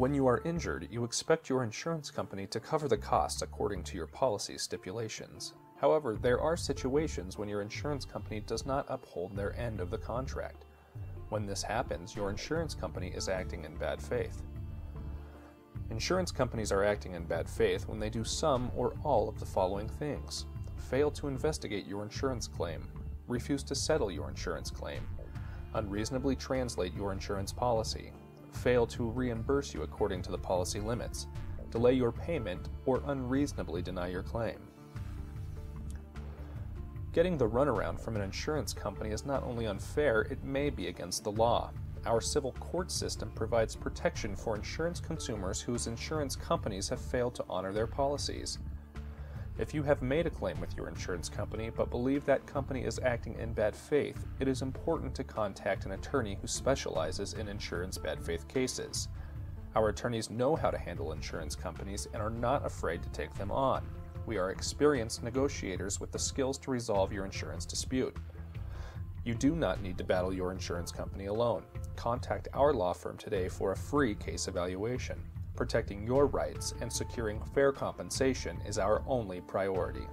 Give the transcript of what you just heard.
When you are injured, you expect your insurance company to cover the costs according to your policy stipulations. However, there are situations when your insurance company does not uphold their end of the contract. When this happens, your insurance company is acting in bad faith. Insurance companies are acting in bad faith when they do some or all of the following things fail to investigate your insurance claim, refuse to settle your insurance claim, unreasonably translate your insurance policy, fail to reimburse you according to the policy limits, delay your payment, or unreasonably deny your claim. Getting the runaround from an insurance company is not only unfair, it may be against the law. Our civil court system provides protection for insurance consumers whose insurance companies have failed to honor their policies. If you have made a claim with your insurance company but believe that company is acting in bad faith, it is important to contact an attorney who specializes in insurance bad faith cases. Our attorneys know how to handle insurance companies and are not afraid to take them on. We are experienced negotiators with the skills to resolve your insurance dispute. You do not need to battle your insurance company alone. Contact our law firm today for a free case evaluation. Protecting your rights and securing fair compensation is our only priority.